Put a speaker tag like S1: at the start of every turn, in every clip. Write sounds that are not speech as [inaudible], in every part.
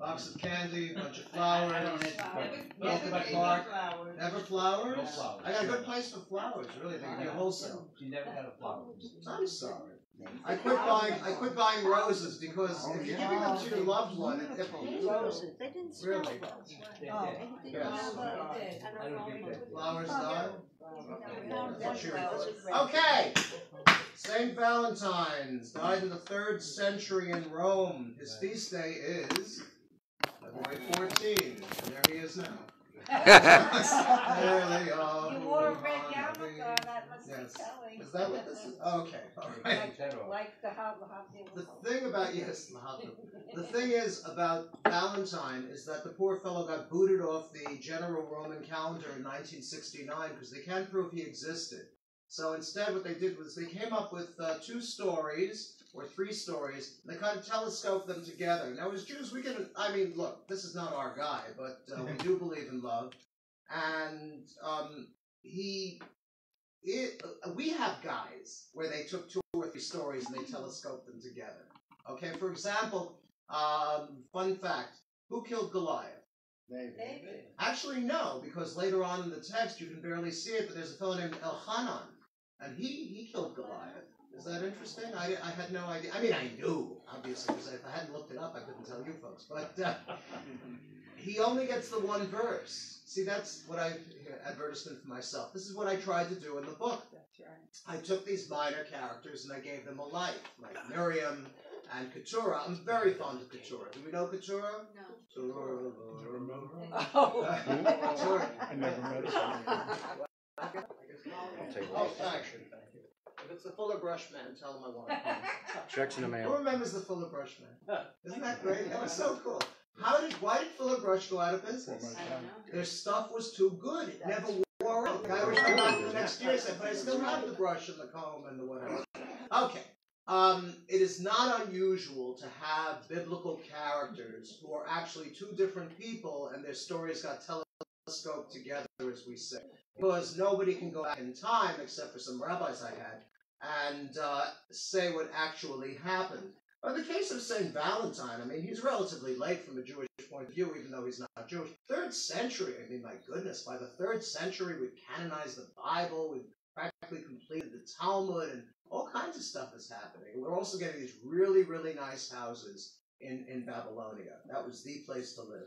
S1: box of candy, a bunch of flowers.
S2: Never,
S1: Never
S2: never
S1: gave
S2: flowers.
S1: me Never flowers?
S3: No flowers.
S1: I got a good place for flowers, really. They give you wholesale.
S3: She never had a flower.
S1: I'm sorry. I quit buying. I quit buying roses because if you're giving them to your loved one, it, it,
S4: Roses, they didn't smell
S1: Really?
S4: well.
S3: They
S4: Oh,
S3: did.
S1: Yes.
S4: smell well.
S3: I don't
S4: aroma.
S1: flowers die. That's your
S4: flowers
S1: thought.
S4: are great.
S1: Okay. Saint Valentine's died in the third century in Rome. His feast day is February 14. There he is now. [laughs] there they are.
S4: You wore a red
S1: on,
S4: yarmulke, on, that must be
S1: Yes.
S4: telling.
S1: Is that what this is? Okay, all right.
S4: Like, like the hot, the thing.
S1: The thing about yes, Mahatma. The thing is about Valentine is that the poor fellow got booted off the general Roman calendar in 1969 because they can't prove he existed. So instead, what they did was they came up with uh, two stories or three stories. And they kind of telescoped them together. Now, as Jews, we can. I mean, look, this is not our guy, but uh, we [laughs] do believe in love, and um, he. It, uh, we have guys where they took two or three stories and they telescoped them together. Okay, for example, um, fun fact: Who killed Goliath?
S4: David.
S1: Actually, no, because later on in the text you can barely see it, but there's a fellow named Elhanan, and he he killed Goliath. Is that interesting? I, I had no idea. I mean, I knew obviously because if I hadn't looked it up, I couldn't tell you folks. But uh, [laughs] he only gets the one verse. See, that's what I advertisement for myself. This is what I tried to do in the book.
S2: That's right.
S1: I took these minor characters and I gave them a life, like Miriam and Keturah. I'm very fond of Keturah. Do we know Keturah?
S4: No.
S1: Keturah. [laughs]
S2: Oh.
S1: Keturah.
S5: I never met her.
S1: I'll [laughs] take oh, thanks. If it's the Fuller Brush Man, tell him I want it. [laughs]
S5: Checks in the
S1: Who
S5: mail.
S1: remembers the Fuller Brush Man? Isn't that great? That was so cool. How did why did Fuller Brush go out of business?
S4: I.
S1: Their stuff was too good. It never wore out. The guy was back the next year said, but I still have the brush and the comb and the whatever. Okay. Um, it is not unusual to have biblical characters who are actually two different people and their stories got telescoped together, as we say. Because nobody can go back in time, except for some rabbis I had, and uh, say what actually happened. In the case of St. Valentine, I mean, he's relatively late from a Jewish point of view, even though he's not Jewish. Third century, I mean, my goodness, by the third century, we've canonized the Bible, we've practically completed the Talmud, and all kinds of stuff is happening. We're also getting these really, really nice houses in, in Babylonia. That was the place to live.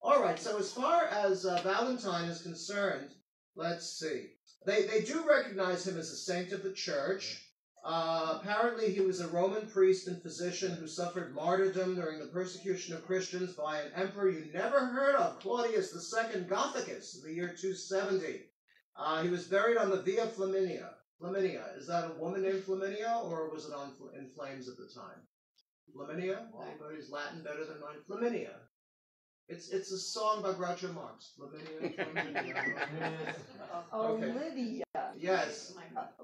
S1: All right, so as far as uh, Valentine is concerned, let's see. They, they do recognize him as a saint of the church. Uh, apparently, he was a Roman priest and physician who suffered martyrdom during the persecution of Christians by an emperor you never heard of, Claudius II Gothicus, in the year 270. Uh, he was buried on the Via Flaminia. Flaminia, is that a woman named Flaminia, or was it on in flames at the time? Flaminia? Anybody's Latin better than mine? Flaminia. It's it's a song by Groucho Marx. Flaminia, Flaminia. [laughs]
S2: Oh,
S1: Okay.
S2: Lydia.
S1: Yes.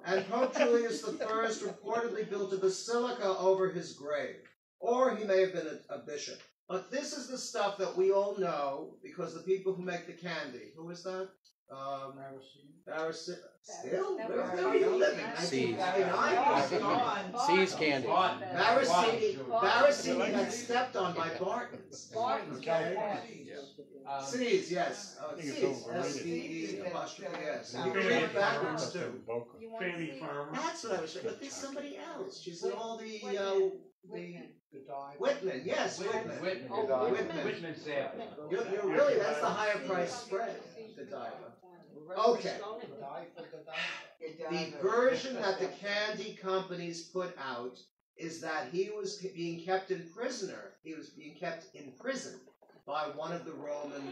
S1: And Pope Julius I reportedly built a basilica over his grave. Or he may have been a, a bishop. But this is the stuff that we all know because the people who make the candy. Who is that? Um, Barisi- Still?
S4: That
S1: Where
S4: was-
S1: where are you living?
S5: See's.
S1: 1999?
S5: See's candy.
S1: Barricini, Barricini got stepped on by Bartons.
S2: Bartons,
S1: Okay.
S3: Um,
S1: See's, yes. Uh,
S5: I think it's
S1: See's,
S5: overrated.
S1: S-E-E apostrophe S.
S2: Yeah.
S1: You can read it backwards too.
S5: Boca.
S4: You want to
S6: Fanny
S4: see?
S6: Farmer.
S1: That's what I was saying. But there's somebody else. She's in all the
S4: Whitman.
S1: uh, the
S4: Whitman.
S1: Whitman. Yes, Whitman.
S3: Whitman.
S2: Oh,
S1: Whitman.
S3: Whitman Sale.
S1: You're, you're really that's the higher price spread. Godiva. Okay. The version that the candy companies put out is that he was being kept in prisoner. He was being kept in prison by one of the Roman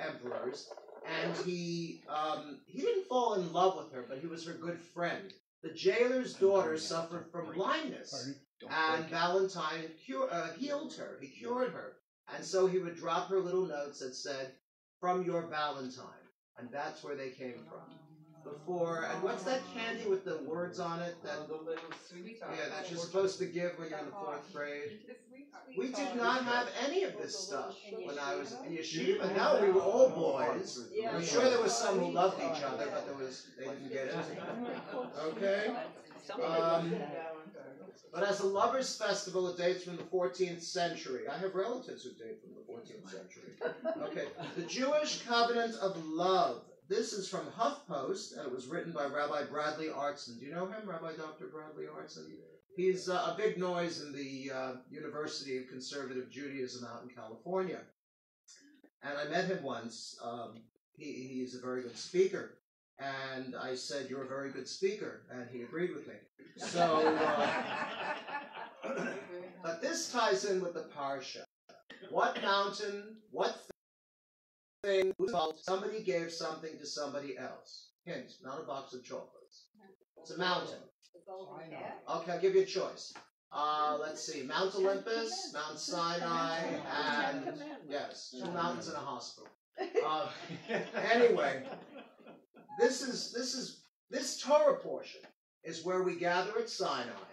S1: emperors, and he um, he didn't fall in love with her, but he was her good friend. The jailer's daughter suffered from blindness, and Valentine cure, uh, healed her. He cured her, and so he would drop her little notes that said, "From your Valentine," and that's where they came from. Before, and what's that candy with the words on it? That yeah, that you're supposed to give when you're in the fourth grade. We did not have any of this stuff when I was in yeshiva. No, we were all boys. I'm sure there was some who loved each other, but there was they didn't get it. Okay. Um, But as a lover's festival, it dates from the 14th century. I have relatives who date from the 14th century. Okay. The Jewish Covenant of Love. This is from HuffPost, and it was written by Rabbi Bradley Artson. Do you know him, Rabbi Dr. Bradley Artson? He's uh, a big noise in the uh, University of Conservative Judaism out in California. And I met him once. Um, he, he's a very good speaker. And I said, You're a very good speaker. And he agreed with me. So, uh, [laughs] [clears throat] but this ties in with the Parsha. What mountain, what thing, somebody gave something to somebody else. Hint, not a box of chocolates. It's a mountain. Okay, I'll give you a choice. Uh, let's see, Mount Olympus, Mount Sinai, and yes, two mountains and a hospital. Uh, [laughs] anyway, this is this is this Torah portion is where we gather at Sinai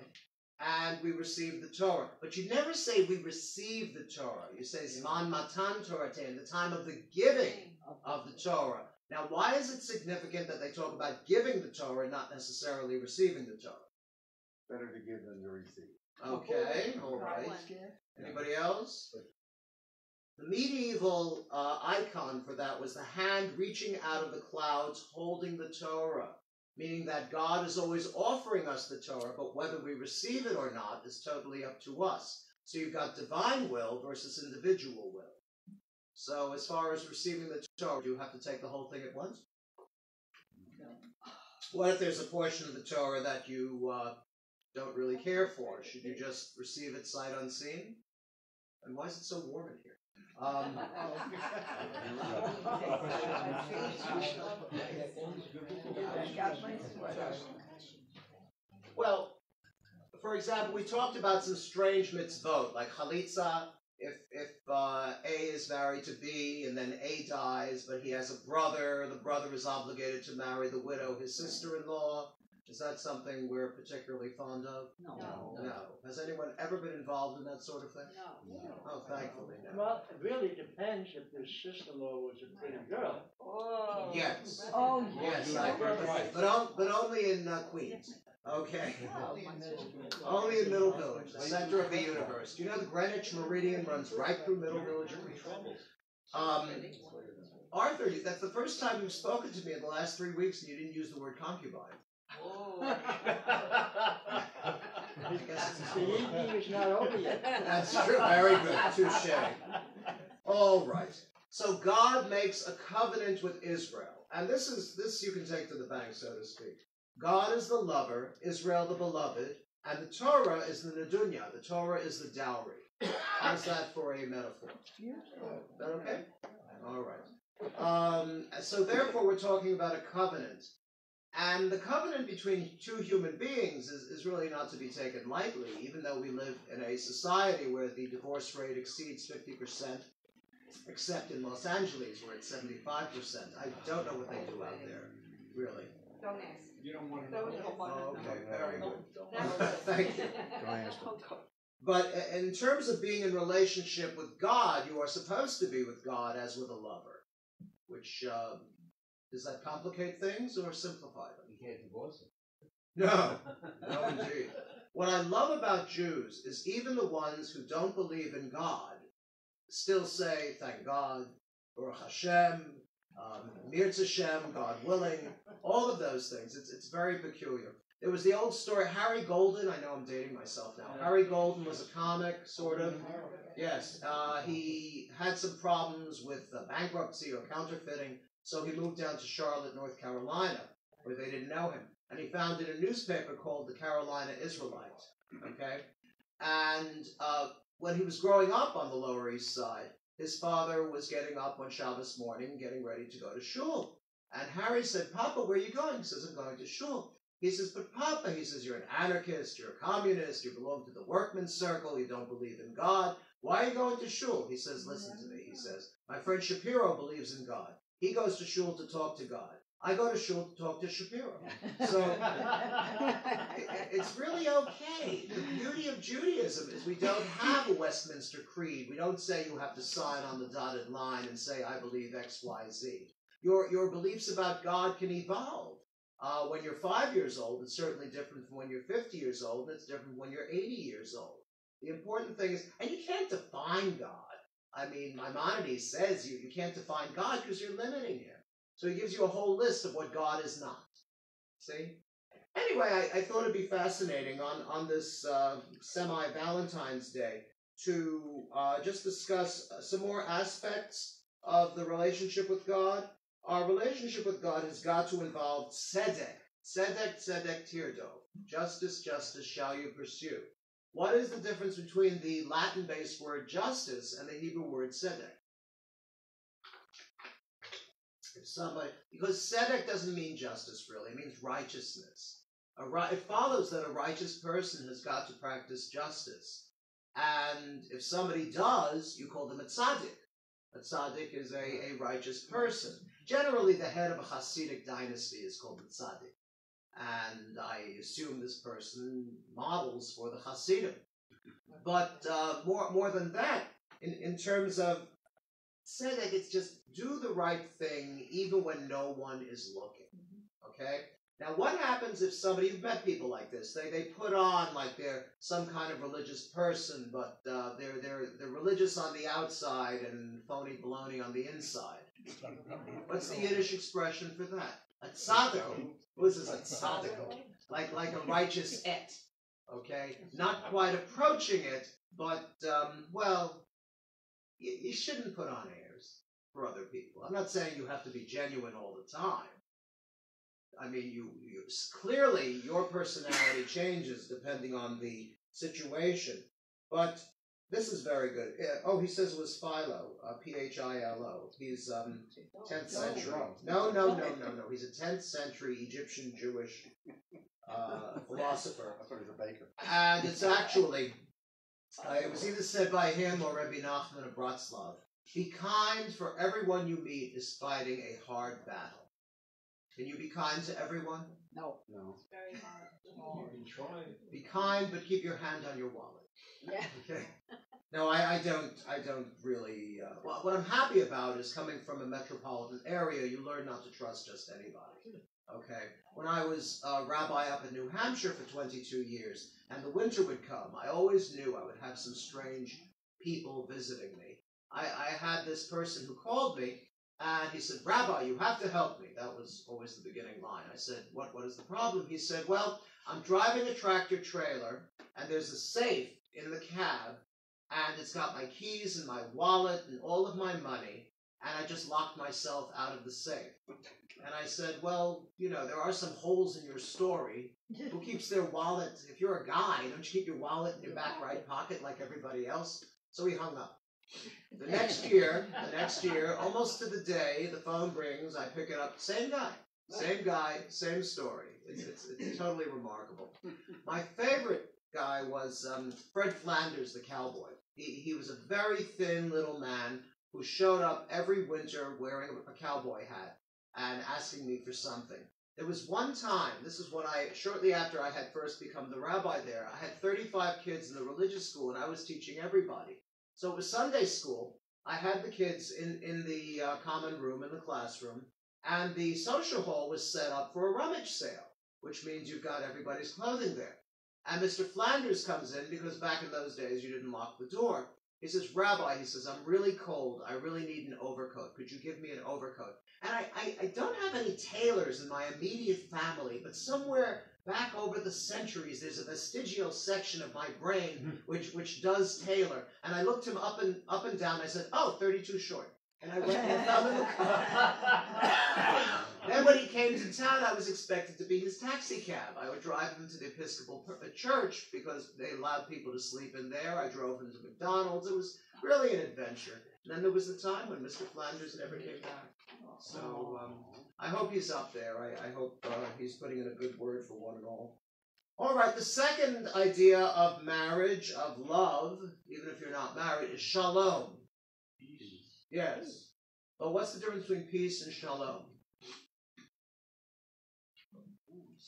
S1: and we receive the Torah. But you never say we receive the Torah. You say Zman Matan Torah in the time of the giving of the Torah. Now, why is it significant that they talk about giving the Torah, and not necessarily receiving the Torah?
S6: Better to give than to receive.
S1: Okay, all right. Anybody else? The medieval uh, icon for that was the hand reaching out of the clouds holding the Torah, meaning that God is always offering us the Torah, but whether we receive it or not is totally up to us. So you've got divine will versus individual will. So as far as receiving the Torah, do you have to take the whole thing at once? What if there's a portion of the Torah that you uh, don't really care for? Should you just receive it sight unseen? And why is it so warm in here? Um, [laughs] [laughs] well, for example, we talked about some strange mitzvot, like chalitza. If if uh, A is married to B and then A dies, but he has a brother, the brother is obligated to marry the widow, his sister-in-law. Is that something we're particularly fond of?
S2: No.
S1: No. Has anyone ever been involved in that sort of thing?
S2: No.
S1: Oh, thankfully, no.
S3: Well, it really depends if your sister-in-law was a pretty girl.
S4: Oh.
S1: Yes.
S4: Oh,
S1: Yes,
S4: yeah.
S1: I agree. But, but, on, but only in uh, Queens. Okay. [laughs] Only in Middle Village, the center of the universe. Do you know the Greenwich Meridian runs right through Middle Village of Queens? Um, Arthur, that's the first time you've spoken to me in the last three weeks and you didn't use the word concubine.
S2: Oh.
S1: I guess it's
S3: The evening is not over yet.
S1: That's true. Very good. Touche. All right. So God makes a covenant with Israel, and this is this you can take to the bank, so to speak. God is the lover, Israel the beloved, and the Torah is the nadunya. The Torah is the dowry. How's that for a metaphor? Is that okay? All right. Um, so therefore, we're talking about a covenant. And the covenant between two human beings is, is really not to be taken lightly, even though we live in a society where the divorce rate exceeds 50%, except in Los Angeles where it's 75%. I don't know what they do out there, really.
S4: Don't ask.
S6: You don't want to
S4: Don't
S6: know.
S4: don't want to know.
S1: Okay, very good. [laughs] [laughs] Thank you. [laughs]
S5: Don't ask them.
S1: But in terms of being in relationship with God, you are supposed to be with God as with a lover. Which, um, does that complicate things or simplify them?
S3: You can't divorce him.
S1: No, [laughs] no indeed. What I love about Jews is even the ones who don't believe in God still say, thank God, or Hashem, um, Mirz Hashem, God willing, all of those things. It's, it's very peculiar. There was the old story, Harry Golden, I know I'm dating myself now. Harry Golden was a comic, sort of. Yes, uh, he had some problems with uh, bankruptcy or counterfeiting, so he moved down to Charlotte, North Carolina, where they didn't know him. And he founded a newspaper called the Carolina Israelite. Okay? And uh, when he was growing up on the Lower East Side, his father was getting up on Shabbos morning, getting ready to go to shul. And Harry said, Papa, where are you going? He says, I'm going to shul. He says, but Papa, he says, you're an anarchist, you're a communist, you belong to the workman's circle, you don't believe in God. Why are you going to shul? He says, listen to me. He says, my friend Shapiro believes in God. He goes to shul to talk to God. I go to shul to talk to Shapiro. So it- [laughs] it's really okay. The beauty of Judaism is we don't have a Westminster Creed. We don't say you have to sign on the dotted line and say, I believe X, Y, Z. Your, your beliefs about God can evolve. Uh, when you're five years old, it's certainly different from when you're 50 years old, and it's different when you're 80 years old. The important thing is, and you can't define God. I mean, Maimonides says you, you can't define God because you're limiting him. So he gives you a whole list of what God is not. See? Anyway, I, I thought it'd be fascinating on, on this uh, semi Valentine's Day to uh, just discuss uh, some more aspects of the relationship with God. Our relationship with God has got to involve tzedek. Tzedek, tzedek, tirdo. Justice, justice shall you pursue. What is the difference between the Latin based word justice and the Hebrew word tzedek? If somebody, because tzedek doesn't mean justice really, it means righteousness. Ri- it follows that a righteous person has got to practice justice. And if somebody does, you call them a tzaddik. A tzaddik is a, a righteous person. Generally, the head of a Hasidic dynasty is called a tzaddik. And I assume this person models for the Hasidim. But uh, more, more than that, in, in terms of tzedek, it's just do the right thing even when no one is looking. Okay? Now, what happens if somebody, you've met people like this, they, they put on like they're some kind of religious person, but uh, they're, they're, they're religious on the outside and phony baloney on the inside. [laughs] What's the Yiddish expression for that? A tzaddikel. What is this, a tzaddikel? Like, like a righteous et. Okay? Not quite approaching it, but, um, well, you, you shouldn't put on airs for other people. I'm not saying you have to be genuine all the time. I mean, you, you clearly your personality changes depending on the situation. But this is very good. Uh, Oh, he says it was Philo, uh, P H I L O. He's um, 10th century. No, no, no, no, no. He's a 10th century Egyptian Jewish uh, philosopher.
S6: I thought he was a baker.
S1: And it's actually, uh, it was either said by him or Rabbi Nachman of Bratslav. Be kind, for everyone you meet is fighting a hard battle. Can you be kind to everyone?
S4: No.
S6: No.
S2: Very hard.
S3: You can try.
S1: Be kind, but keep your hand on your wallet.
S4: Yeah.
S1: Okay. [laughs] No, I, I don't. I don't really. Uh, what I'm happy about is coming from a metropolitan area. You learn not to trust just anybody. Okay. When I was a rabbi up in New Hampshire for 22 years, and the winter would come, I always knew I would have some strange people visiting me. I, I had this person who called me, and he said, "Rabbi, you have to help me." That was always the beginning line. I said, "What? What is the problem?" He said, "Well, I'm driving a tractor trailer, and there's a safe in the cab, and it's got my keys and my wallet and all of my money, and I just locked myself out of the safe. And I said, Well, you know, there are some holes in your story. Who [laughs] keeps their wallet? If you're a guy, don't you keep your wallet in your back right pocket like everybody else? So he hung up. The [laughs] next year, the next year, almost to the day, the phone rings, I pick it up, same guy. Same guy, same story. It's, it's, it's [laughs] totally remarkable. My favorite guy was um, Fred Flanders, the cowboy. He, he was a very thin little man who showed up every winter wearing a cowboy hat and asking me for something. There was one time, this is when I, shortly after I had first become the rabbi there, I had 35 kids in the religious school and I was teaching everybody. So it was Sunday school. I had the kids in, in the uh, common room in the classroom, and the social hall was set up for a rummage sale, which means you've got everybody's clothing there. And Mr. Flanders comes in because back in those days you didn't lock the door. He says, Rabbi, he says, I'm really cold. I really need an overcoat. Could you give me an overcoat? And I, I, I don't have any tailors in my immediate family, but somewhere back over the centuries, there's a vestigial section of my brain hmm. which, which does tailor. And I looked him up and up and down. I said, Oh, 32 short. And I went and found him [laughs] [laughs] Then when he came to town, I was expected to be his taxi cab. I would drive him to the Episcopal uh, Church because they allowed people to sleep in there. I drove him to McDonald's. It was really an adventure. And then there was the time when Mr. Flanders never came back. So um, I hope he's up there. I, I hope uh, he's putting in a good word for one and all. All right, the second idea of marriage, of love, even if you're not married, is shalom. Peace. Yes. But what's the difference between peace and shalom?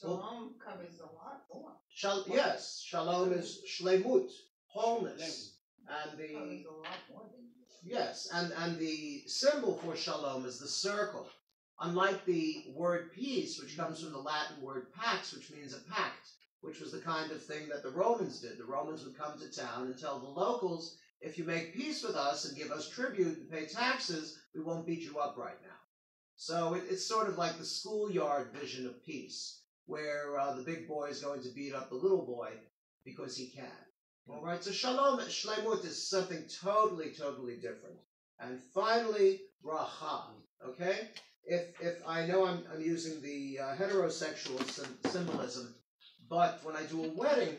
S2: Shalom covers a lot more.
S1: Shal- yes, shalom is shlemut, wholeness. And the
S2: a lot more than
S1: yes, and, and the symbol for shalom is the circle. unlike the word peace, which comes from the Latin word pax, which means a pact, which was the kind of thing that the Romans did. The Romans would come to town and tell the locals, if you make peace with us and give us tribute and pay taxes, we won't beat you up right now. So it, it's sort of like the schoolyard vision of peace, where uh, the big boy is going to beat up the little boy because he can. All right, so shalom, shlemut is something totally, totally different. And finally, bracha. Okay, if if I know I'm, I'm using the uh, heterosexual sim- symbolism, but when I do a wedding,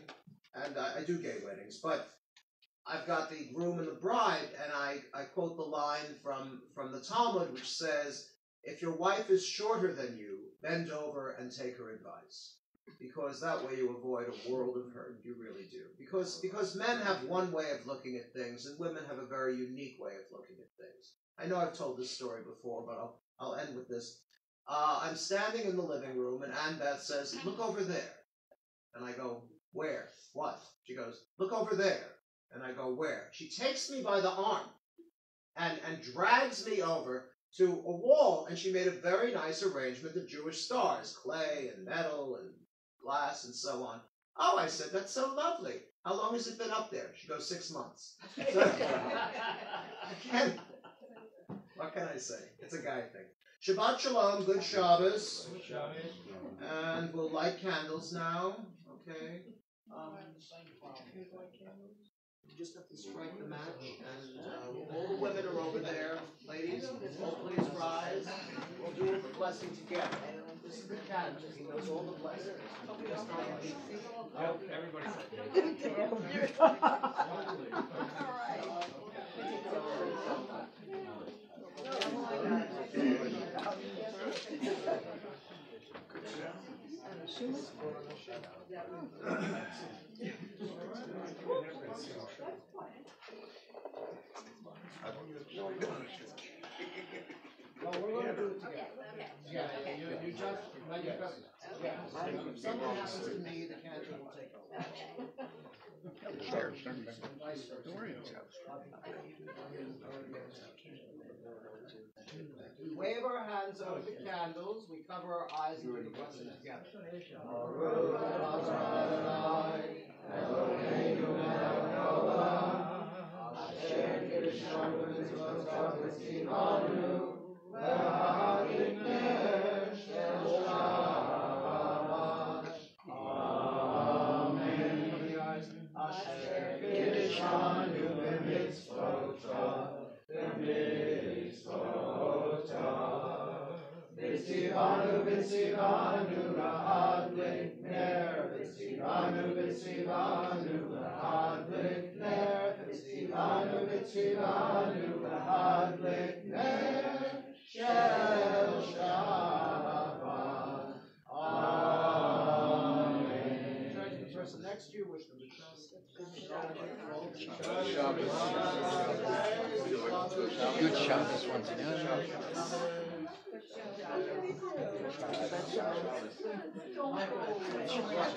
S1: and I, I do gay weddings, but I've got the groom and the bride, and I, I quote the line from from the Talmud, which says, "If your wife is shorter than you, bend over and take her advice." because that way you avoid a world of hurt. You really do. Because because men have one way of looking at things, and women have a very unique way of looking at things. I know I've told this story before, but I'll I'll end with this. Uh, I'm standing in the living room, and Ann Beth says, "Look over there," and I go, "Where? What?" She goes, "Look over there," and I go, "Where?" She takes me by the arm, and and drags me over to a wall, and she made a very nice arrangement of Jewish stars, clay and metal and glass and so on. Oh, I said, that's so lovely. How long has it been up there? She goes, six months. So, [laughs] again, what can I say? It's a guy thing. Shabbat Shalom, good Shabbos. And we'll light candles now. Okay. Um, you just have to strike the match, and uh, all the women are over there. Ladies, all please rise. We'll do the blessing together. This is the cat. He knows all the blessings. Just try and be-
S5: Everybody. [laughs] [laughs] [laughs]
S1: No, we're gonna do it together. Yeah, you, you just, when you go- yeah, if something happens to me, the cancer will take over. We wave our hands over the candles, we cover our eyes and the blessing together.
S7: The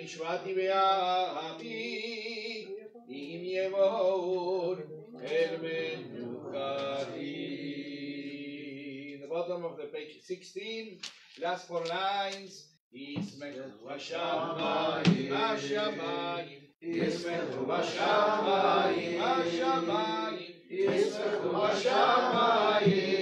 S1: אשר נשבעתי באבי, אם יבואו אל מנוחתי. The bottom of the page 16, last four lines. ישמחו השמיים, השמיים, ישמחו בשמיים, השמיים, ישמחו בשמיים,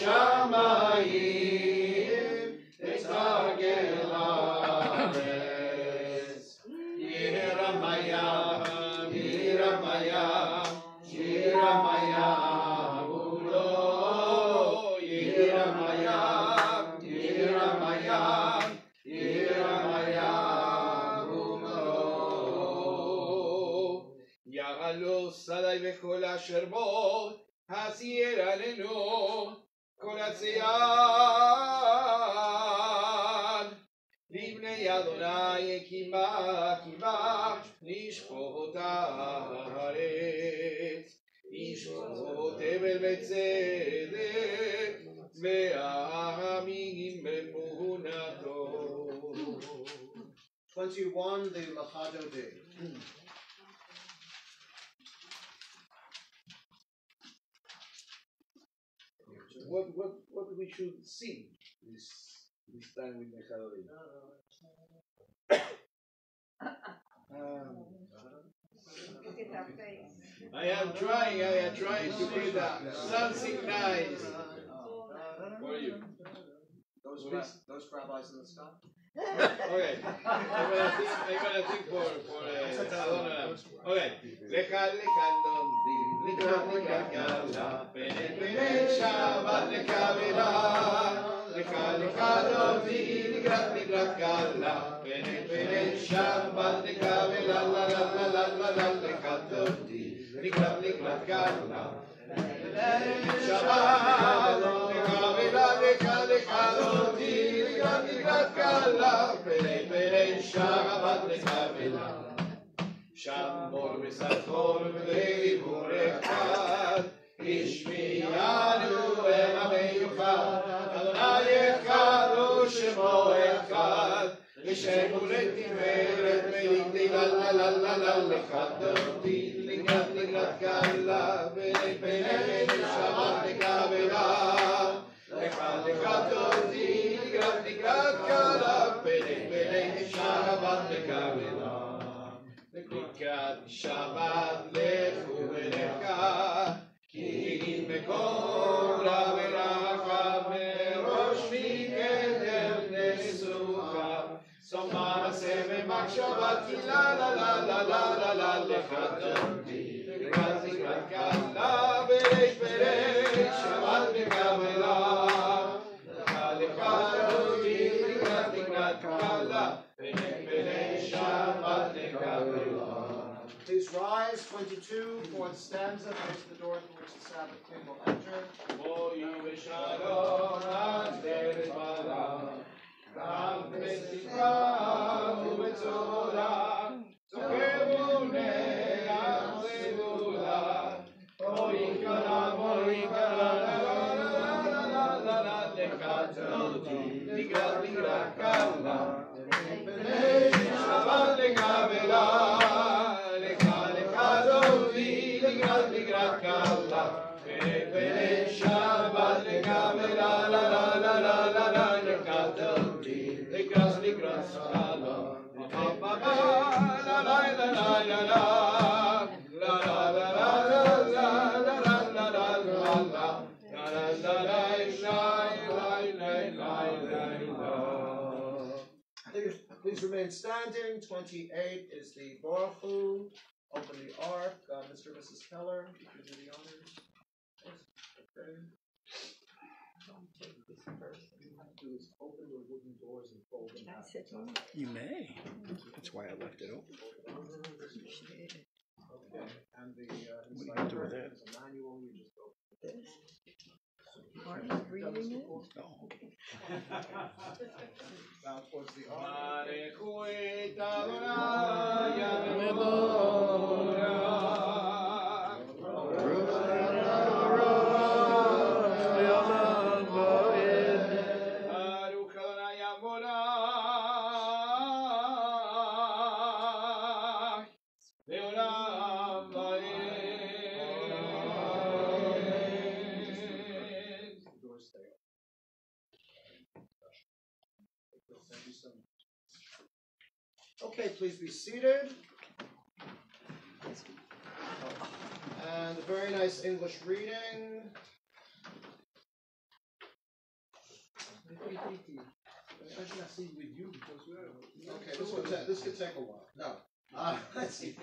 S1: Russia. כל הציין. לבני אדוני הקימה, קימה, לשפוט הארץ. לשפוט הבל וצדק, והעמים באמונתו.
S7: 21, the Lachado Day.
S1: What, what, what we should sing this, this time with the Halloween? Um,
S4: Look at that face.
S1: I am trying, I am trying to read that. Something nice. For you.
S7: Those,
S1: What
S7: ra- those rabbis in the sky?
S1: Okay. I'm I'm gonna think for, for uh, Okay. Cala, cala, la, la,
S7: la, la, la, la, cala, שבת לקווה לה. שמור וסחור ודיבור אחד, השמיענו אל המיוחד, אדוני אחד ושמו אחד, לשם ולתפארת מליתי לה לה לה לה לה לחדותי, לקראת לקראת קלה, ולפני שבת לקבלה, לך לחדותי, Shabbat Bekavela Bekrikat Shabbat Lechu Velecha Ki Yigin Mekor Averacha Merosh La La La La La La La La La La La La La
S1: La La 22, fourth stanza, face to the door through which the Sabbath king will enter. Remain standing. 28 is the Baruchu. Open the ark. Uh, Mr. and Mrs. Keller, you can do the honors. Okay. Do is open the wooden doors and fold them out.
S5: You may. That's why I left it open.
S1: Okay, and the, uh,
S5: What are you
S1: inside
S5: gonna do with
S1: curtain
S5: that?
S1: is a manual, you just open.
S4: Are you reading it?
S5: Oh, okay.
S1: Bow towards the ark. Okay, please be seated. And a very nice English reading. Okay, this could take, this could take a while. No. Uh, [laughs] let's see.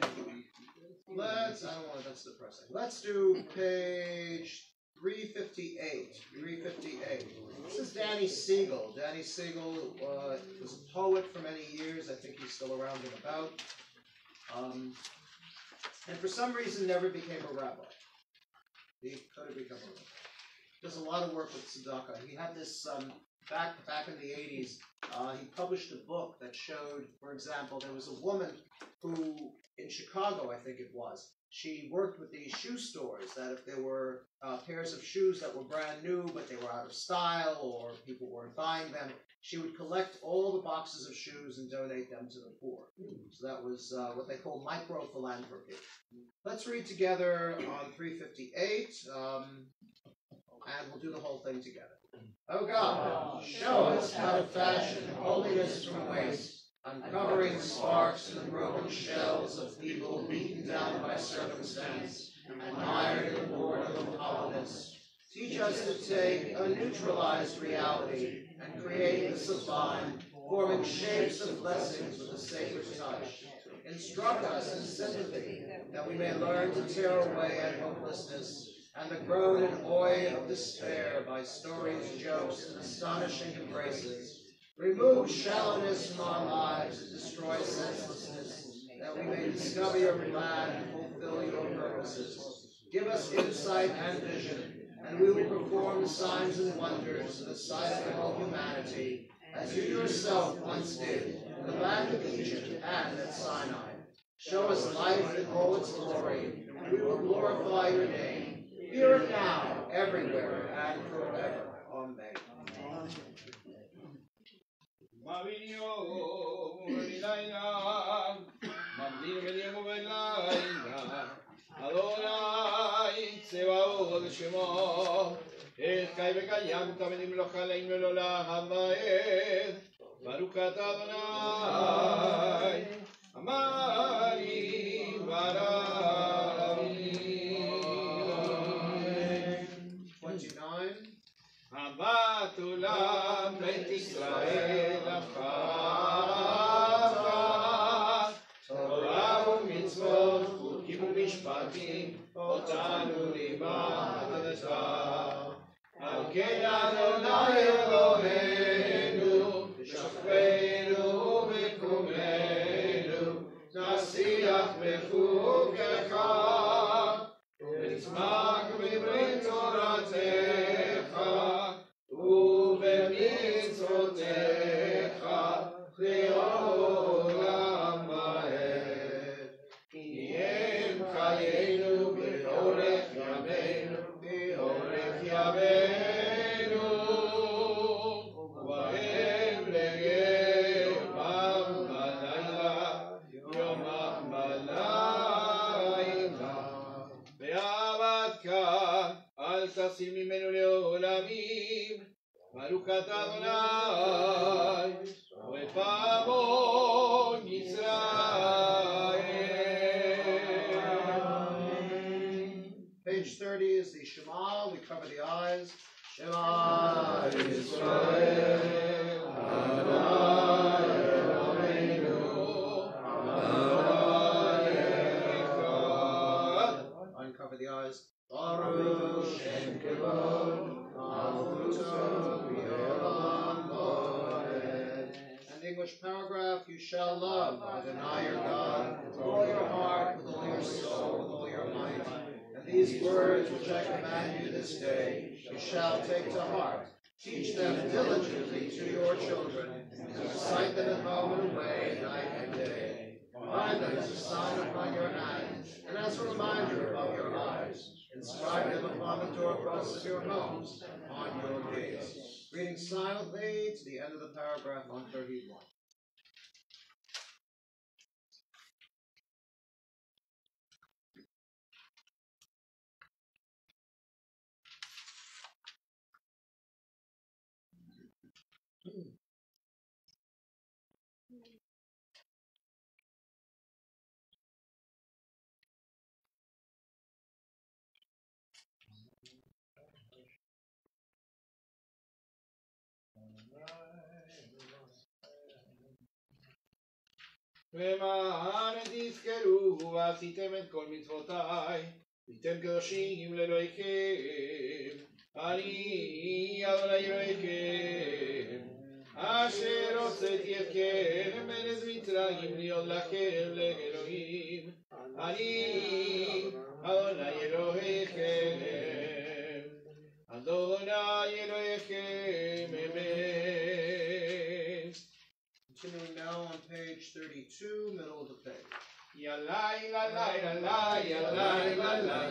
S1: Let's, I don't want, to, that's depressing. Let's do page three fifty-eight, three fifty-eight. This is Danny Siegel. Danny Siegel, uh, was a poet for many years. I think he's still around and about. Um, and for some reason never became a rabbi. He could have become a rabbi. Does a lot of work with tzedakah. He had this, um, back, back in the eighties, uh, he published a book that showed, for example, there was a woman who, in Chicago, I think it was, she worked with these shoe stores that if there were uh, pairs of shoes that were brand new but they were out of style or people weren't buying them, she would collect all the boxes of shoes and donate them to the poor. So that was uh, what they call micro philanthropy. Let's read together on 358, um, and we'll do the whole thing together. Oh God, show us how to fashion holiness from waste, uncovering sparks the broken shells of people beaten down by circumstance and mired in the boredom of hollowness. Teach us to take a neutralized reality and create the sublime, forming shapes of blessings with a sacred touch. Instruct us in sympathy, that we may learn to tear away at hopelessness and the groan and oi of despair by stories, jokes, and astonishing embraces. Remove shallowness from our lives and destroy senselessness, that we may discover your plan and fulfill your purposes. Give us insight and vision, and we will perform signs and wonders in the sight of all humanity, as you yourself once did in the land of Egypt and at Sinai. Show us life in all its glory, and we will glorify your name, here and now, everywhere, and forever. Amen.
S7: Mavinio Mubelaina, Mandir Media Mubelaina, Adonai Tsebaot Shemo, El Kai Bekayam Tamedim Lochalein Melola Hamaed, Baruchat Adonai, Amari
S1: Barai. Okay, I don't know. this day you shall take to heart. Teach them diligently to your children, and recite them at home and away, night and day. Bind them as a sign upon your hand, and as a reminder above your eyes. Inscribe them upon the doorposts of your homes, on your gates. Reading silently to the end of the paragraph 131.
S7: למען תזכרו ועשיתם את כל מצוותיי, הייתם קדושים לאלוהיכם, אני אדוני אלוהיכם, אשר הוצאתי אתכם מארץ מצרים להיות לכם לאלוהים, אני אדוני אלוהיכם, אדוני אלוהיכם
S1: 32, middle of the page.
S7: Ya la la la la la la la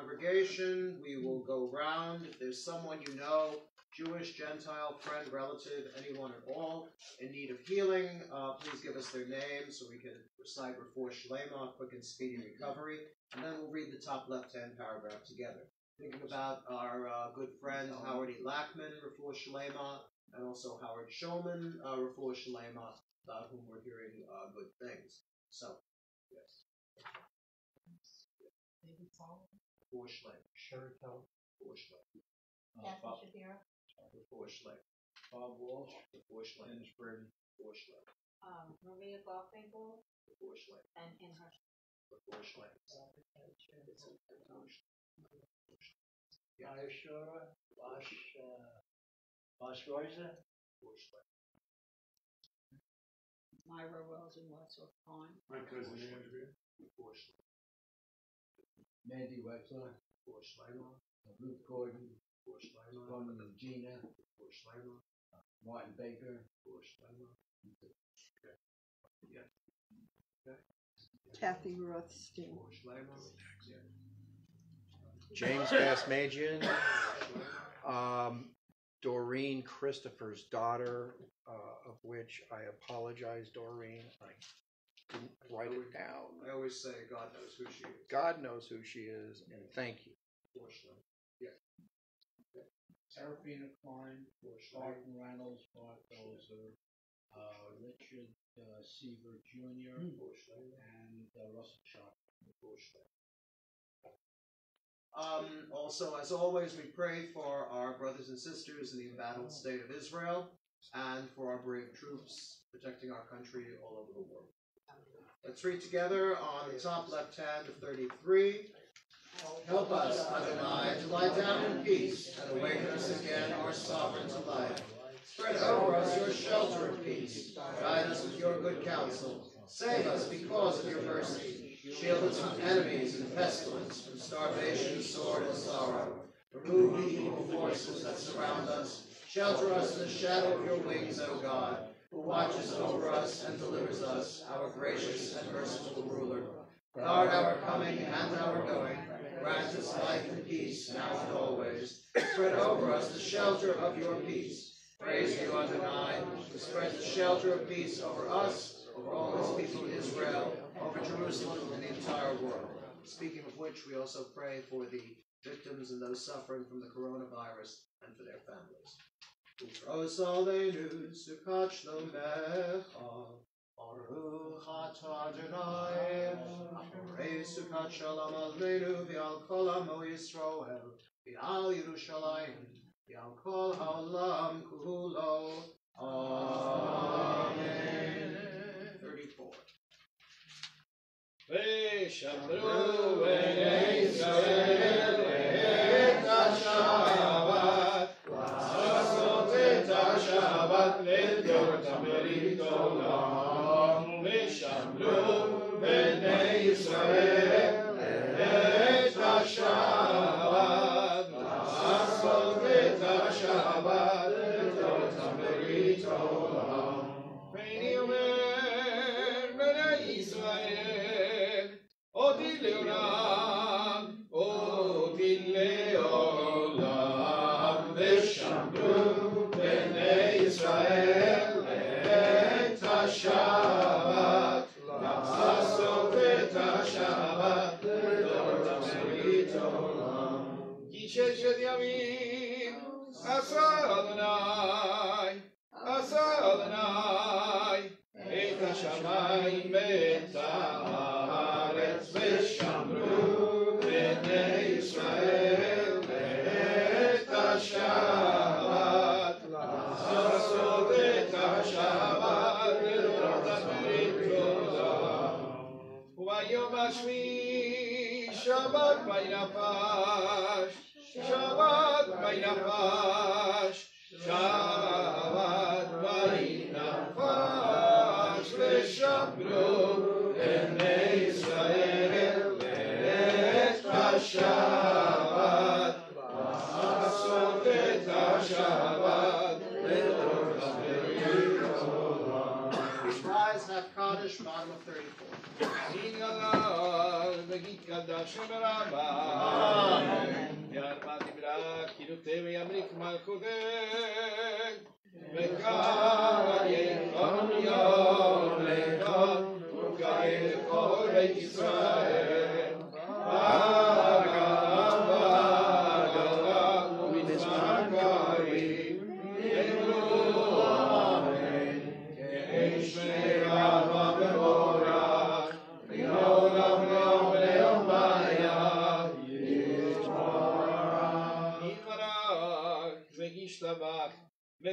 S1: congregation, we will go round. If there's someone you know, Jewish, Gentile, friend, relative, anyone at all, in need of healing, uh, please give us their name so we can recite Refuah Shlema, quick and speedy recovery, and then we'll read the top left-hand paragraph together. Thinking about our uh, good friend Howard E. Lackman, Refuah Shlema, and also Howard Shulman, uh, Refuah about whom we're hearing uh, good things. So, yes. Refuah Shlema.
S3: Sheraton,
S1: Refuah Shlema.
S3: uh, Bob,
S2: Kathy Shapiro,
S1: Refuah Shlema.
S3: Bob Walsh,
S1: Refuah Shlema.
S3: Dennis Burton.
S1: Refuah Shlema.
S2: um, Maria Garfinkel,
S1: Refuah Shlema.
S2: and in her
S1: Refuah Shlema.
S3: Ayashura, Bosch, uh, Bosch Rosa,
S1: Refuah Shlema.
S4: Myra Wells and Wetzel Pine.
S6: My cousin Andrea.
S1: Refuah Shlema.
S8: Mandy Wexler,
S1: Refuah Shlema.
S8: Ruth Gordon,
S1: Refuah Shlema.
S8: Norman Gina,
S1: Refuah Shlema.
S8: Martin Baker,
S1: Refuah Shlema.
S4: Kathy Rothstein.
S1: Refuah Shlema. Yeah.
S5: James Gasmagian, um, Doreen Christopher's daughter, uh, of which I apologize, Doreen. I didn't write it down.
S1: I always say God knows who she is.
S5: God knows who she is, and thank you.
S1: Shlema.
S8: Serafina Klein, Barton Reynolds, Bart Dozer, uh, Richard uh, Seaver Jr.,
S1: Refuah
S8: and uh, Russell Sharp.
S1: Um, also, as always, we pray for our brothers and sisters in the embattled state of Israel and for our brave troops protecting our country all over the world. Let's read together on the top left hand of 33. Help us, Adonai, to lie down in peace and awaken us again, our sovereign to life. Spread over us your shelter of peace. Guide us with your good counsel. Save us because of your mercy. Shield us from enemies and pestilence, from starvation, sword, and sorrow. Remove the evil forces that surround us. Shelter us in the shadow of your wings, O God, who watches over us and delivers us, our gracious and merciful ruler. Guard our coming and our going. Grant us life and peace, now and always. Spread over us the shelter of your peace. Praise you, Adonai, who spreads the shelter of peace over us, over all his people Israel, over Jerusalem and the entire world. Speaking of which, we also pray for the victims and those suffering from the coronavirus and for their families. Rosalenu Sukkot Shlomecha, Baruch Atah Adonai, Achorei Sukkot Shalom Aleinu, V'al Kol Amo Yisroel, V'al Yerushalayim, V'al Kol Haolam Kulo, Amen.
S7: 34. V'shamru v'nei Yisrael, let your story so long ביום השביעי שבת וינפש, שבת וינפש, שבת וינפש, ושברו עיני ישראל ואת השבת. ויתקדש שם רבה. ירמה דיברה כילותי וימליך מלכותך. וכאן יקום יום לך וכאן כל בית ישראל.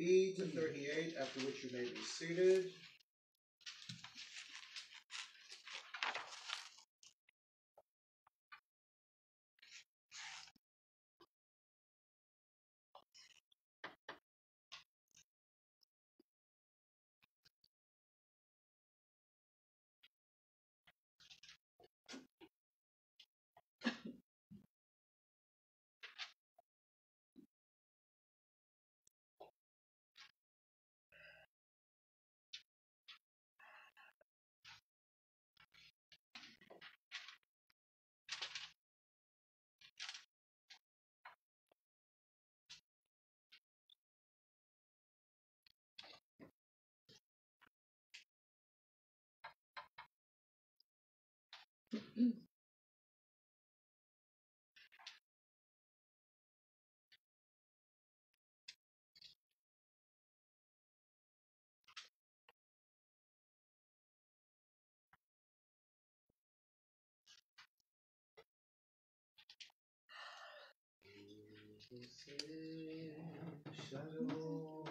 S1: 35b to 38, after which you may be seated.
S7: Ừ. Shalom.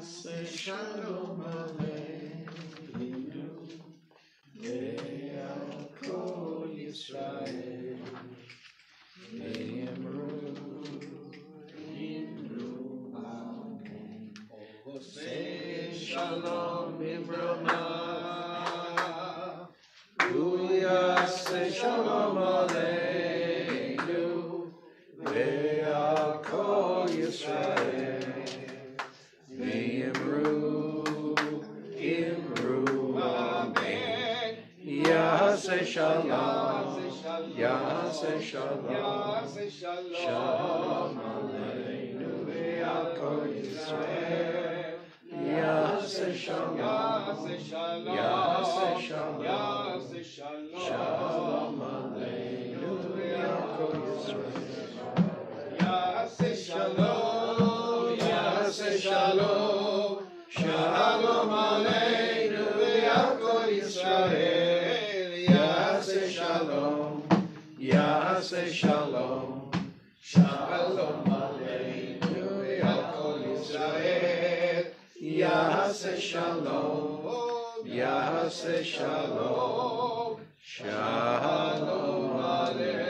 S7: Say, say shalom aleichem. say shalom, shalom Aleinu v'yakol Yisrael. Yase shalom, yase shalom, yase shalom, shalom, shalom Aleinu v'yakol Yisrael. Yase shalom, yase shalom, shalom Aleinu say shalom. Shalom Aleinu al kol Yisrael. Yahaseh shalom. Yahaseh shalom. Shalom Aleinu.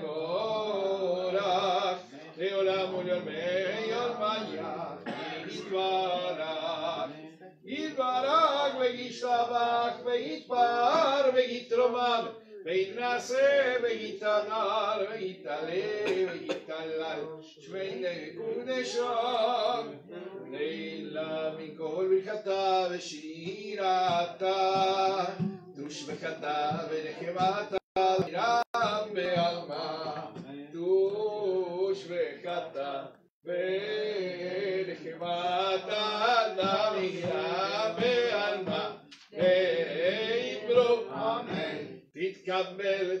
S7: יתברך וישתבח ויתפאר ויתרומם
S1: ויתנשא ויתהדר ויתעלה ויתהלל שמי קודשו לילה מכל ברכתה ושירתה תושבחתה ונחמתה תתקבל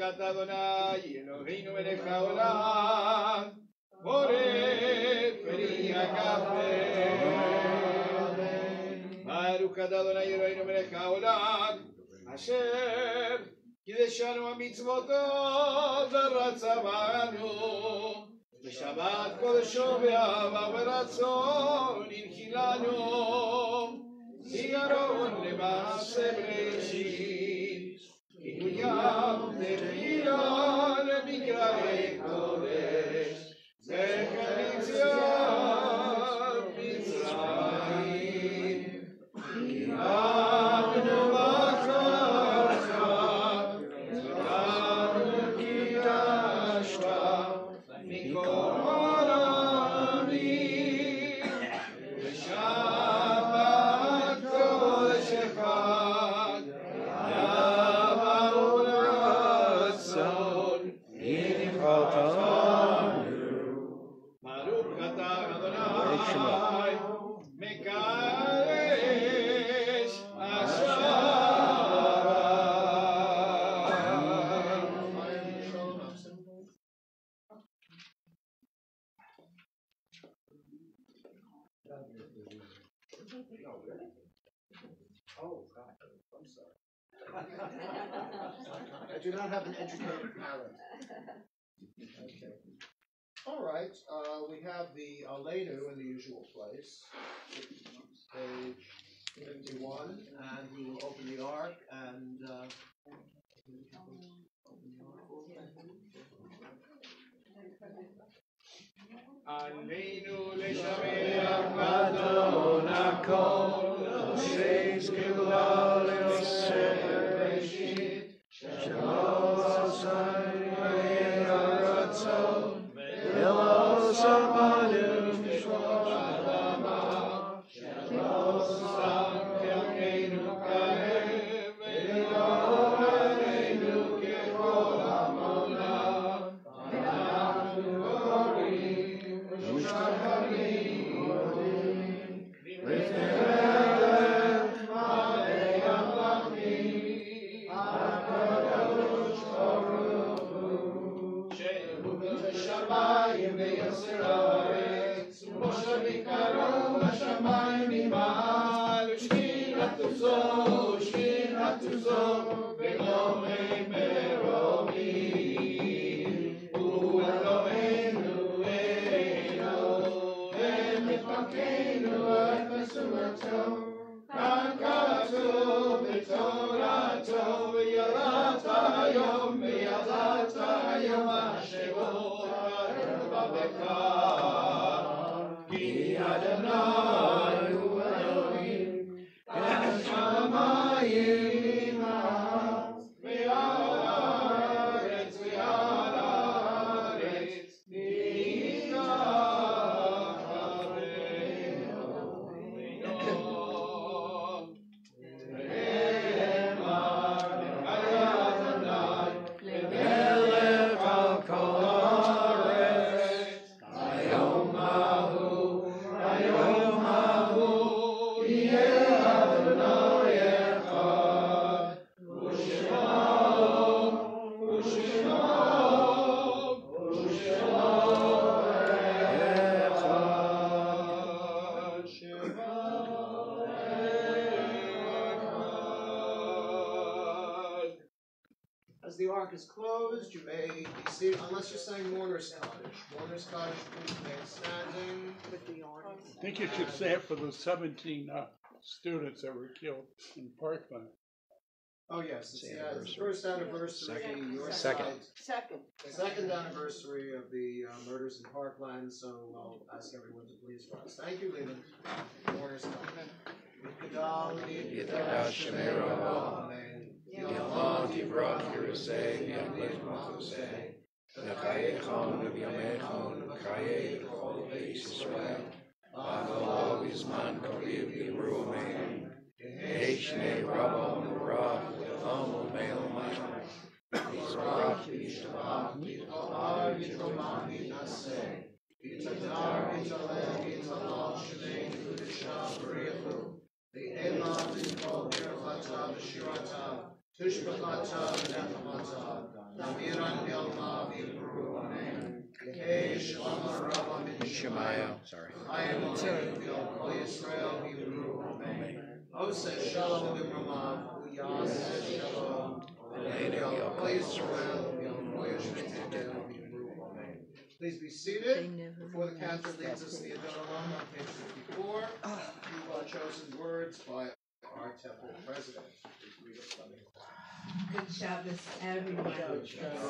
S1: אתה אדוני אלוהינו מלך העולם בורא פרי הקפה ברוך אתה אדוני אלוהינו מלך העולם אשר קידשנו המצוותו ורצה בנו בשבת קודשו ואהבה ורצון הנחילנו זיכרון למעשה בראשית
S7: Miriam, Miriam, the Kodesh, Yimei answer. For
S1: the
S5: seventeen, uh, students that were killed in Parkland.
S1: Oh, yes, it's,
S9: It's
S1: yeah, it's the first anniversary,
S2: Second.
S1: your
S9: Second.
S1: side.
S4: Second.
S1: Second anniversary of the uh, murders in Parkland, so I'll ask everyone to please rise. Thank you, Leland. Mourners Kaddish. Yidal,
S9: Yidal, Shemir,
S1: Amen.
S9: Yallah, Divrach, Yerusei, Yamlet, Machosei, V'chayechon, V'yamechon, V'chayei, V'chol Beis Yisrael, V'agolo, V'zman, Kariv, V'ru, Amen, Yeishnei, Rabba, Murav, V'lam, U'meil, Ma'am, V'zrach, V'yishtabach,
S1: Yitahar, Yitromah, Yitnaseh. Yitadar, Yitaleh, Yitalal, Shemei, Yudishah, B'riyahu. V'elah, V'yikol, Birchata, V'shirata, Tushbachata, V'nechamata, Namiran, Yalma, V'yibru, Amen. Yehei, Shalom, Rabba,
S9: Shemaiah, sorry.
S1: Ayim, Amen. Kol Yisrael, Oseh, Shalom, V'yimramav, Uyaseh, Shalom, Amen. Kol Yisrael, Please be seated.
S4: never
S1: Before the cantor leads us to the
S4: they-
S1: on page fifty-four, few uh, chosen words by our temple president. Please read it.
S10: Good Shabbos, everyone.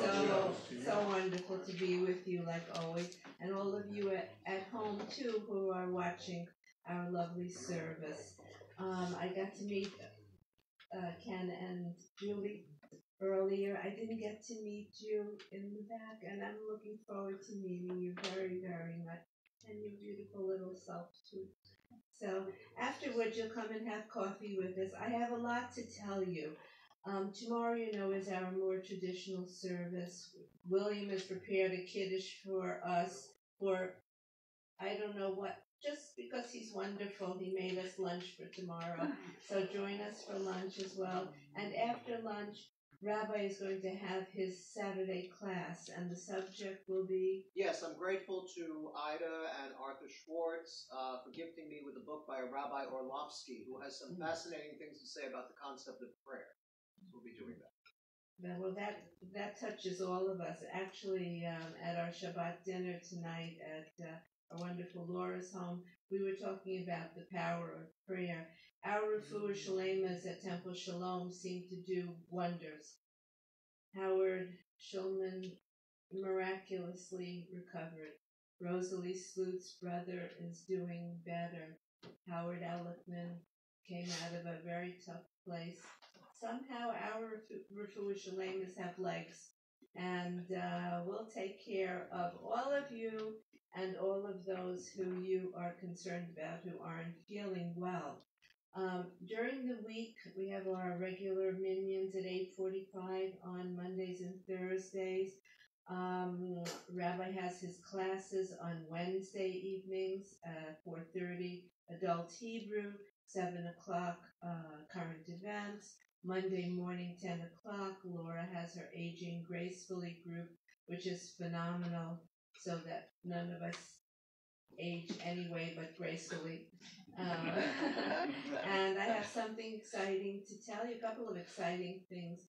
S10: So, so wonderful to be with you like always, and all of you at, at home too who are watching our lovely service. Um, I got to meet uh, Ken and Julie earlier. I didn't get to meet you in the back, and I'm looking forward to meeting you very, very much, and your beautiful little self too. So afterwards, you'll come and have coffee with us. I have a lot to tell you. Um, tomorrow, you know, is our more traditional service. William has prepared a kiddush for us for, I don't know what, just because he's wonderful, he made us lunch for tomorrow. So join us for lunch as well. And after lunch, Rabbi is going to have his Saturday class, and the subject will be
S1: Yes, I'm grateful to Ida and Arthur Schwartz uh, for gifting me with a book by Rabbi Orlovsky, who has some fascinating things to say about the concept of prayer. We'll be doing that.
S10: That- Well, that that touches all of us. Actually, um, at our Shabbat dinner tonight at uh, our wonderful Laura's home, we were talking about the power of prayer. Our Refuah Shalemas at Temple Sholom seem to do wonders. Howard Shulman miraculously recovered. Rosalie Slut's brother is doing better. Howard Ehrlichman came out of a very tough place somehow our Refuah Shalemas have legs. And uh, we'll take care of all of you and all of those who you are concerned about who aren't feeling well. Um, during the week, we have our regular minyans at 8.45 on Mondays and Thursdays. Um, Rabbi has his classes on Wednesday evenings, uh, 4.30, Adult Hebrew, 7 o'clock, uh, current events. Monday morning, 10 o'clock, Laura has her Aging Gracefully group, which is phenomenal, so that none of us age anyway but gracefully. Um, [laughs] and I have something exciting to tell you, a couple of exciting things.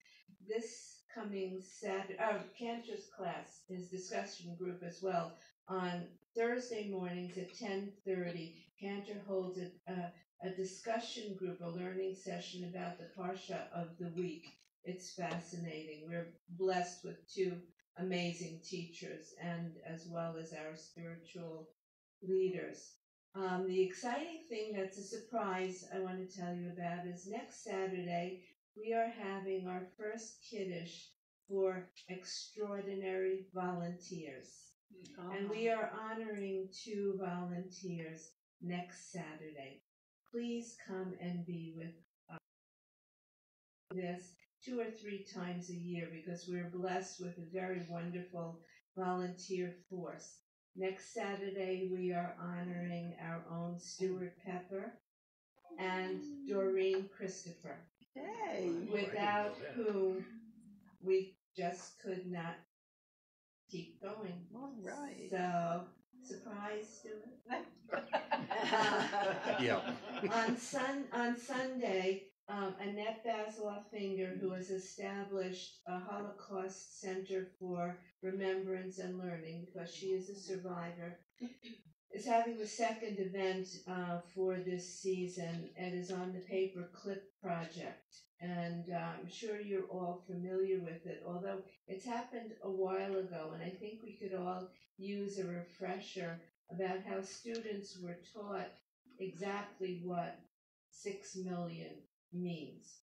S10: This coming Saturday, uh, Cantor's class, is discussion group as well, on Thursday mornings at 10.30, Cantor holds a, a a discussion group, a learning session about the Parsha of the week. It's fascinating. We're blessed with two amazing teachers and as well as our spiritual leaders. Um, the exciting thing that's a surprise I want to tell you about is next Saturday we are having our first Kiddush for extraordinary volunteers. And we are honoring two volunteers next Saturday please come and be with uh, us this two or three times a year because we're blessed with a very wonderful volunteer force. Next Saturday, we are honoring our own Stuart Pepper and Doreen Christopher,
S4: Hey.
S10: without whom we just could not keep going.
S4: All right.
S10: So, surprise, Stuart? [laughs]
S9: Yeah. [laughs]
S10: on Sun on Sunday um, Annette Baziloff Finger, who has established a Holocaust Center for Remembrance and Learning because she is a survivor, is having the second event uh, for this season and is on the Paper Clip Project. And uh, I'm sure you're all familiar with it, although it's happened a while ago, and I think we could all use a refresher about how students were taught exactly what six million means.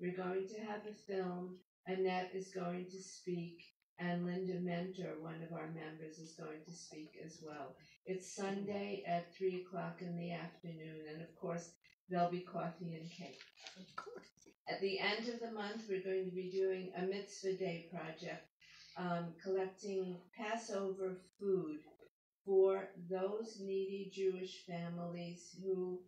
S10: We're going to have a film. Annette is going to speak, and Linda Mentor, one of our members, is going to speak as well. It's Sunday at three o'clock in the afternoon, and of course, there'll be coffee and cake. At the end of the month, we're going to be doing a Mitzvah Day project, um, collecting Passover food for those needy Jewish families who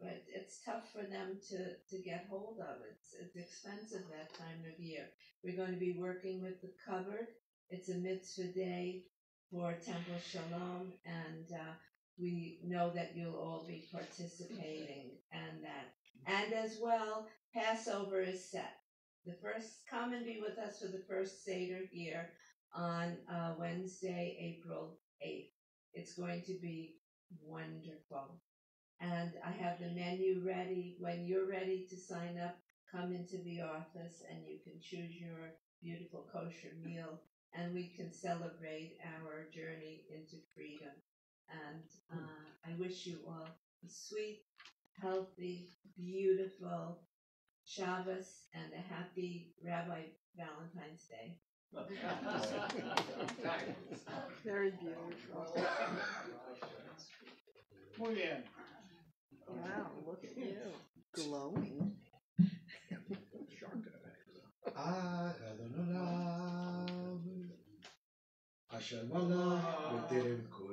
S10: but it's tough for them to, to get hold of. It's it's expensive that time of year. We're going to be working with the cupboard. It's a mitzvah day for Temple Sholom, and uh, we know that you'll all be participating and that. And as well, Passover is set. The first, come and be with us for the first Seder here on uh, Wednesday, April 8th. It's going to be wonderful and I have the menu ready. When you're ready to sign up, come into the office and you can choose your beautiful kosher meal and we can celebrate our journey into freedom. And uh, I wish you all a sweet, healthy, beautiful Shabbos and a happy Rabbi Valentine's Day. [laughs]
S4: Very beautiful.
S5: Muy bien.
S4: Wow, look at you. Glowing.
S6: אשר מלך בטרם כל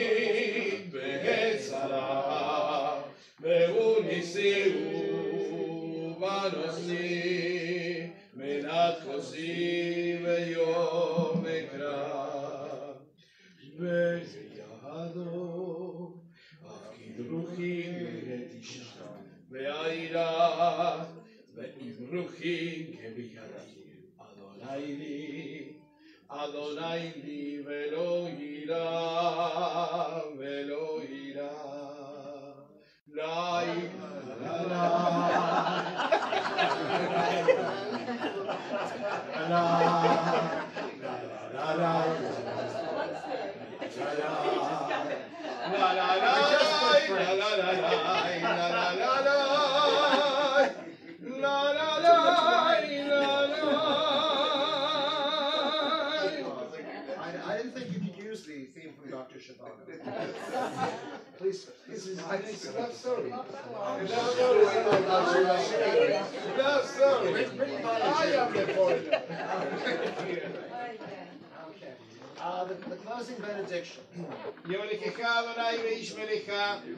S7: [laughs]
S1: Uh, the closing benediction.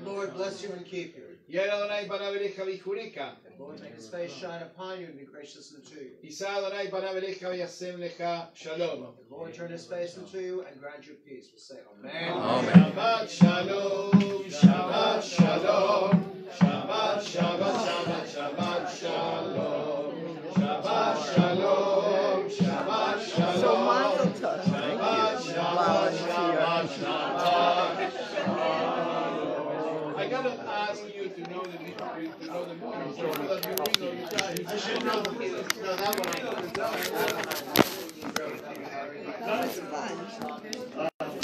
S1: Lord bless you and keep you.
S7: Adonai banaverecha vijureca. The
S1: Lord make his face shine upon you and be gracious unto you.
S7: Isa Adonai banaverecha v'yasem lecha shalom.
S1: The Lord turn his face unto you and grant you peace. We'll say amen.
S7: amen. Shabbat shalom, Shabbat shalom, Shabbat Shabbat Shabbat Shabbat shalom,
S4: Shabbat
S7: shalom,
S4: Shabbat shalom,
S7: Shabbat shalom, Shabbat shalom. I gotta ask you know the to know the movie so that you read all the.
S1: I should know, no, that one I know.
S4: That was fun.